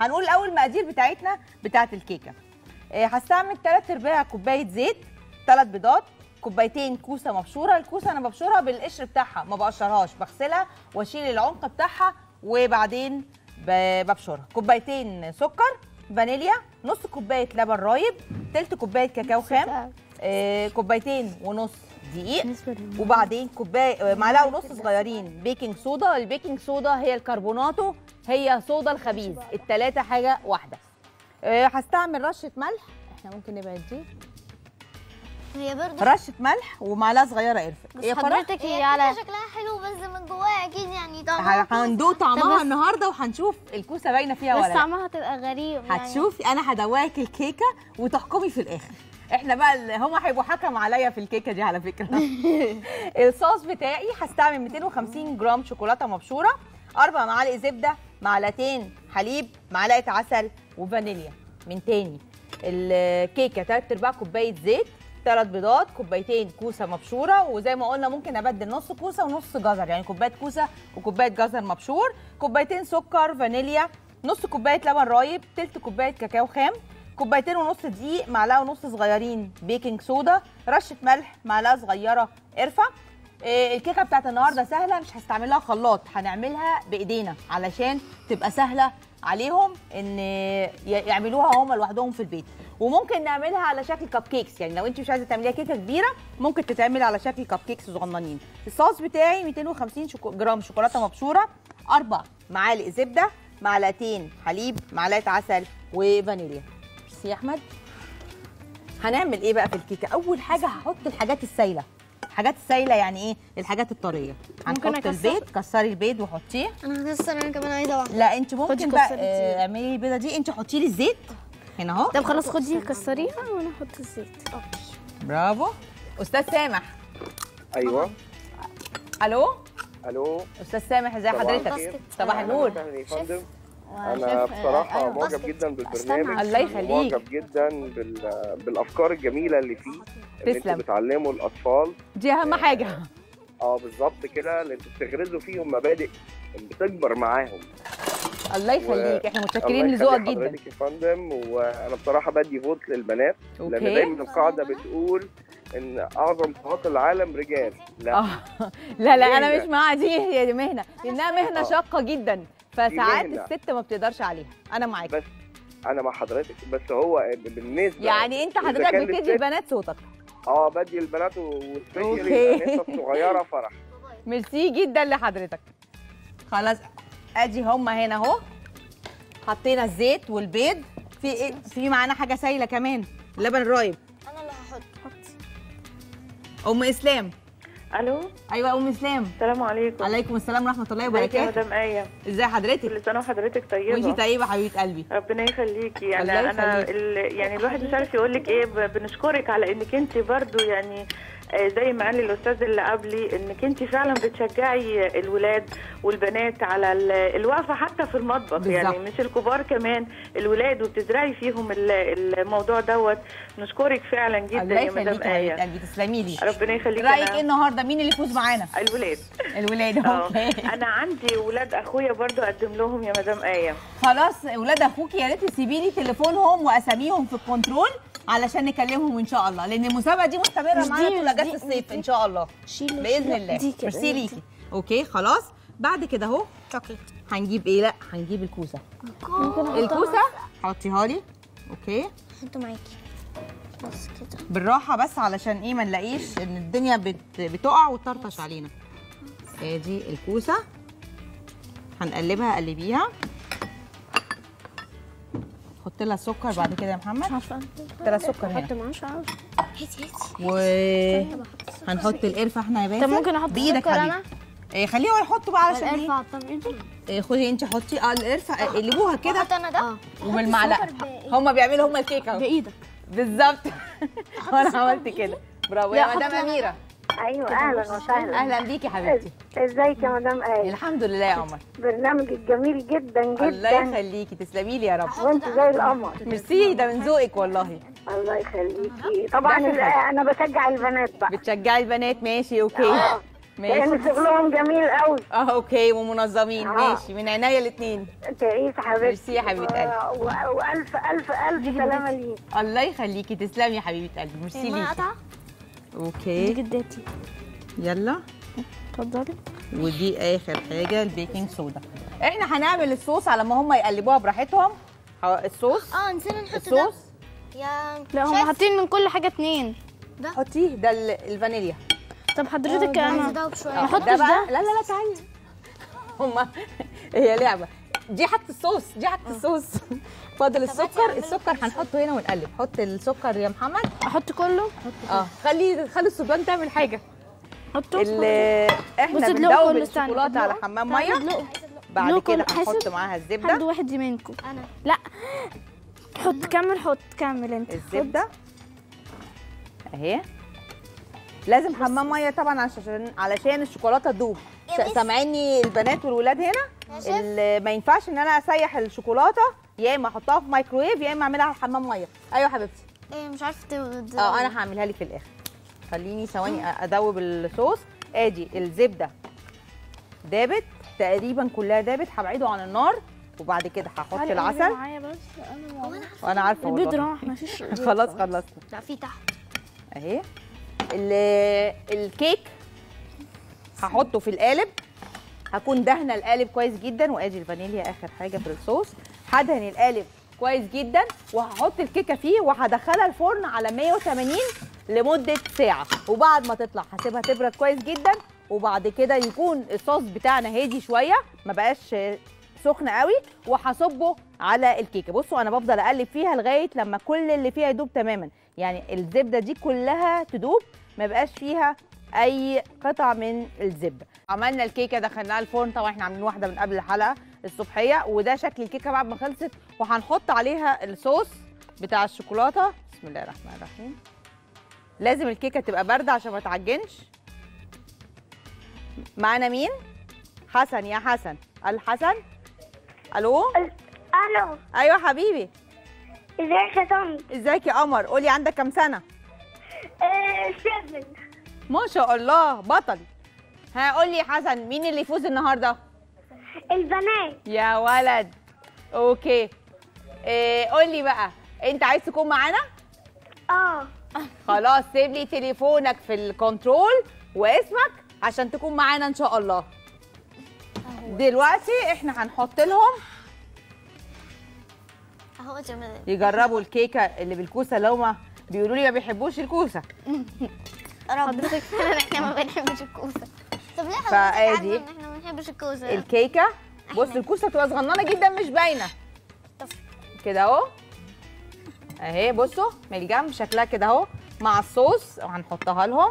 هنقول الأول المقادير بتاعتنا بتاعه الكيكة. آه، هستعمل 3 أرباع كوباية زيت 3 بيضات كوبايتين كوسة مبشورة. الكوسة أنا ببشرها بالقشر بتاعها ما بقشرهاش بغسلها وأشيل العمق بتاعها وبعدين ببشرها. كوبايتين سكر فانيليا نص كوباية لبن رايب تلت كوباية كاكاو خام آه، كوبايتين ونص دقيق. وبعدين كوباية معلقة ونص صغيرين baking soda ال baking soda هي الكربوناتو. هي صودا الخبيث التلاتة حاجة واحدة. آه، هستعمل رشة ملح. إحنا ممكن نبعد دي. هي برضه رشة ملح ومعلقة صغيرة قرفة. بس هي فرح- حضرتك هي على شكلها حلو بس من جواها أكيد يعني طعمها هندوق طعمها بس- النهارده وهنشوف الكوسة باينة فيها بس ولا لا. طعمها هتبقى غريب يعني. هتشوفي أنا هدوقك الكيكة وتحكمي في الآخر. إحنا بقى هما هيبقوا حكم عليا في الكيكة دي على فكرة. الصوص بتاعي هستعمل 250 جرام شوكولاتة مبشورة أربع معالق زبدة معلقتين حليب معلقة عسل وفانيليا. من تاني الكيكة 3 أرباع كوباية زيت ثلاث بيضات كوبايتين كوسة مبشورة وزي ما قلنا ممكن أبدل نص كوسة ونص جزر يعني كوباية كوسة وكوباية جزر مبشور كوبايتين سكر فانيليا نص كوباية لبن رايب تلت كوباية كاكاو خام كوبايتين ونص دقيق معلقة ونص صغيرين بيكنج صودا رشة ملح معلقة صغيرة قرفة الكيكة بتاعت النهارده سهلة مش هستعملها خلاط هنعملها بإيدينا علشان تبقى سهلة عليهم إن يعملوها هم لوحدهم في البيت. وممكن نعملها على شكل cupcakes يعني لو انت مش عايزة تعمليها كيكة كبيرة ممكن تتعمل على شكل cupcakes صغننين. الصوص بتاعي 250 شوكو جرام شوكولاتة مبشورة أربع معالق زبدة معلقتين حليب معلقة عسل وفانيليا. ميرسي يا أحمد. هنعمل إيه بقى في الكيكة؟ أول حاجة هحط الحاجات السايلة. الحاجات السايله يعني إيه الحاجات الطرية. ممكن هنحط؟ البيض كسري البيض وحطيه. أنا هكسر أنا كمان عايزة واحدة. لا أنت ممكن بقى آه،. اعملي البيضة دي. أنت حطي لي الزيت. هنا أهو. طب خلاص خدي كسريها وأنا أحط الزيت. برافو. أستاذ سامح. أيوه. ألو؟ ألو. أستاذ سامح ازي صباح حضرتك. صباح النور. وسهلاً يا فندم. وشيف، أنا آه، بصراحة. معجب جدا بالبرنامج. الله يخليك. معجب جدا بال... بالأفكار الجميلة اللي فيه اللي. أنتوا بتعلموا الأطفال. دي أهم حاجة. آه بالظبط كده اللي أنتوا بتغرزوا فيهم مبادئ بتكبر معاهم. الله يخليك. إحنا متشكرين الله لذوقك جدا. حضرتك يا فندم. وأنا بصراحة بدي فوت للبنات لأن دايما القاعدة بتقول إن أعظم طاقات العالم رجال. لا. آه. لا لا أنا. مش مع دي هي مهنة. لأنها مهنة آه. شاقة جدا. فساعات. الست ما بتقدرش عليها. أنا معاك. بس أنا مع حضرتك بس هو بالنسبة يعني أنت حضرتك بتدي البنات صوتك. آه بدي البنات. الانسه الصغيرة فرح. ميرسي جدا لحضرتك. خلاص ادي هما هنا أهو. حطينا الزيت والبيض. في إيه؟ في معانا حاجة سايلة كمان. لبن رايب. أنا اللي هحط. أم إسلام. ألو؟ أيوه أم اسلام السلام عليكم. عليكم السلام ورحمة الله إزيك يا وبركاته. مدام آية؟ ازي حضرتك؟ كل سنة وحضرتك طيبة. وأنتي طيبة حبيبة قلبي. ربنا يخليكي. يعني أنا. ال... يعني الواحد مش عارف يقول لك إيه. بنشكرك على إنك انت برضو يعني زي ما قال الأستاذ اللي قبلي إنك أنت فعلا بتشجعي الولاد والبنات على ال- الوقفة حتى في المطبخ بالظبط. يعني مش الكبار كمان الولاد وبتزرعي فيهم ال- الموضوع دوت. نشكرك فعلا جدا يا مدام آية. قلبي تسلمي لي. ربنا يخليك رأيك إيه النهارده؟ مين اللي يفوز معانا؟ الولاد. الولاد أوكي. أنا عندي ولاد أخويا برضو أقدم لهم يا مدام آية. خلاص أولاد أخوكي يا ريت تسيبي لي تليفونهم وأساميهم في ال control. علشان نكلمهم إن شاء الله. لأن المسابقة دي مستمرة معانا طول أجازة الصيف إن شاء الله. بإذن الله. ميرسي. ليكي. okay خلاص. بعد كده أهو شوكليت. هنجيب إيه؟ لأ هنجيب الكوسة. الكوسة. حطيها لي. okay. حطه معاكي. بس كده. بالراحة بس علشان إيه ما نلاقيش إن الدنيا بت... بتقع وتطرطش علينا. ادي الكوسة. هنقلبها قلبيها حط لها السكر بعد كده يا محمد. مش عارفة. حط لها سكر هنا مش عارفة. هاتي هاتي و هنحط القرفة إحنا يا باسم طب ممكن أحط بإيدك سكر حبيبي. أنا؟ إيه خليه هو يحطه بقى علشان القرفة إيه؟ على الطبق إيه خدي أنت حطي. آه القرفة آه، قلبوها كده. أحط أنا ده؟ وبالمعلقه هم بيعملوا هم الكيكة. بإيدك. بالظبط. وأنا عملت كده. برافو يا حط مدام أميرة. أيوه أهلا وسهلا. أهلا بيكي يا حبيبتي. إزيك يا مدام آية؟ الحمد لله يا قمر برنامجك جميل جدا الله جدا. يخليكي تسلمي لي يا رب. وانت زي القمر. ميرسي ده من ذوقك والله. الله يخليكي. طبعا أنا بشجع البنات بقى. بتشجعي البنات؟ ماشي okay. آه. ماشي. لأن شغلهم جميل قوي آه okay ومنظمين. آه. ماشي من عينيا الاثنين تعيش حبيبتي. ميرسي يا حبيبة قلبي. و- وألف ألف ألف سلامة ليك الله يخليكي تسلمي يا حبيبة قلبي. ميرسي ما ليكي. قطعه دي okay جدتي يلا. اتفضلي. ودي آخر حاجة ال baking soda. إحنا هنعمل الصوص على ما هم يقلبوها براحتهم. الصوص؟ آه نسينا نحط ده. الصوص؟ يا لا هم؟ حاطين من كل حاجة اتنين. حطيه ده ال- الفانيليا. طب حضرتك عايزه أنا ادوب شوية. آه، ده بقى؟ ده؟ لا لا لا تعالي. هما هي لعبة. دي حاجة الصوص دي حاجة الصوص. فاضل السكر السكر هنحطه هنا ونقلب. حط السكر يا محمد. أحط كله؟ آه خلي خلي الصبيان تعمل حاجة. حطه اللي إحنا بندوب الشوكولاتة على. حمام مية. بعد كده. هنحط؟ معاها حد الزبده واحد منكم أنا. لا. حط كمل حط كمل انت. الزبدة. اهي. لازم حمام مية طبعا عشان علشان الشوكولاتة تدوب. سامعيني البنات والولاد هنا؟ ما ينفعش إن أنا أسيح الشوكولاتة. يا إما أحطها في مايكرويف يا إما أعملها على حمام مية. أيوه حبيبتي. إيه مش عارفة آه أنا هعملها لك في الآخر. خليني ثواني أدوب الصوص. آدي الزبدة دابت تقريبا كلها دابت. هبعده عن النار وبعد كده هحط العسل. معايا بس. أنا وأنا عارفة البيض راح مفيش خلاص. خلصنا. لا في تحت. أهي. ال- الكيك هحطه في القالب. هكون دهنة القالب كويس جدا. وآدي الفانيليا آخر حاجة في الصوص. هدهن القالب كويس جدا وهحط الكيكة فيه وهدخلها الفرن على 180 لمدة ساعة. وبعد ما تطلع هسيبها تبرد كويس جدا وبعد كده يكون الصوص بتاعنا هادي شوية ما بقاش سخن قوي وهصبه على الكيكة. بصوا أنا بفضل أقلب فيها لغاية لما كل اللي فيها يدوب تماما. يعني الزبدة دي كلها تدوب ما بقاش فيها أي قطع من الزبدة. عملنا الكيكة دخلناها الفرن طبعا إحنا عاملين واحدة من قبل الحلقة. الصبحية وده شكل الكيكة بعد ما خلصت وهنحط عليها الصوص بتاع الشوكولاتة. بسم الله الرحمن الرحيم. لازم الكيكة تبقى باردة عشان ما تعجنش. معانا مين؟ حسن يا حسن. الحسن ألو؟ ألو. أيوه حبيبي. إزيك يا طنط إزيك يا قمر؟ قولي عندك كام سنة؟ سيفن ما شاء الله بطل. ها قولي يا حسن مين اللي يفوز النهارده؟ البنات. يا ولد. okay. إيه قولي بقى أنت عايز تكون معانا؟ آه. خلاص سيب لي تليفونك في ال control واسمك عشان تكون معانا إن شاء الله. دلوقتي إحنا هنحط لهم أهو جمال يجربوا الكيكة اللي بالكوسة اللي هما بيقولوا لي ما بيحبوش الكوسة. حضرتك إحنا ما بنحبش الكوسة. طب ليه حضرتك فآدي. بنحبش الكوسة. الكيكة؟ بص الكوسة بتبقى صغننة جدا مش باينة. كده اهو. اهي بصوا من الجنب شكلها كده اهو مع الصوص وهنحطها لهم.